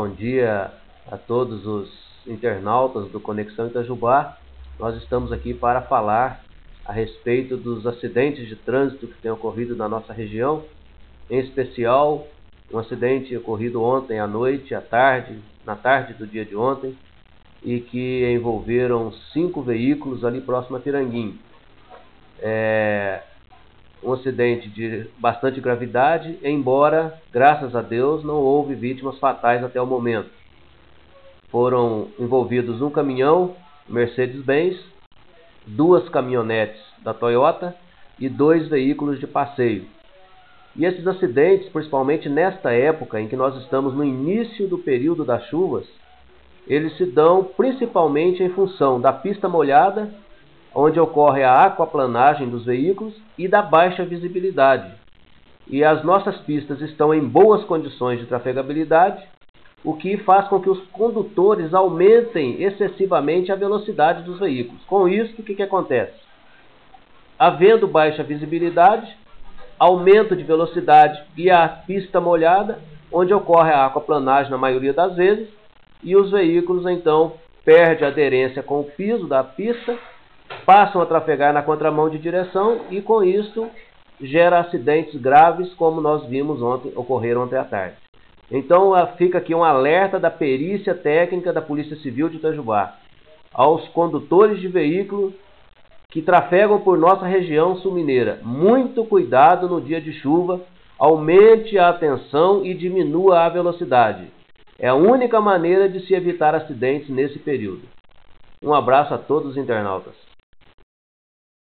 Bom dia a todos os internautas do Conexão Itajubá. Nós estamos aqui para falar a respeito dos acidentes de trânsito que têm ocorrido na nossa região, em especial um acidente ocorrido ontem à noite, à tarde, na tarde do dia de ontem, e que envolveram cinco veículos ali próximo a Piranguim. É acidente de bastante gravidade, embora, graças a Deus, não houve vítimas fatais até o momento. Foram envolvidos um caminhão Mercedes-Benz, duas caminhonetes da Toyota e dois veículos de passeio. E esses acidentes, principalmente nesta época em que nós estamos no início do período das chuvas, eles se dão principalmente em função da pista molhada, onde ocorre a aquaplanagem dos veículos e da baixa visibilidade. E as nossas pistas estão em boas condições de trafegabilidade, o que faz com que os condutores aumentem excessivamente a velocidade dos veículos. Com isso, o que, que acontece? Havendo baixa visibilidade, aumento de velocidade e a pista molhada, onde ocorre a aquaplanagem na maioria das vezes, e os veículos então perdem aderência com o piso da pista, passam a trafegar na contramão de direção e com isso gera acidentes graves como nós vimos ontem, ocorreram ontem à tarde. Então fica aqui um alerta da perícia técnica da Polícia Civil de Itajubá aos condutores de veículos que trafegam por nossa região sul-mineira. Muito cuidado no dia de chuva, aumente a atenção e diminua a velocidade. É a única maneira de se evitar acidentes nesse período. Um abraço a todos os internautas.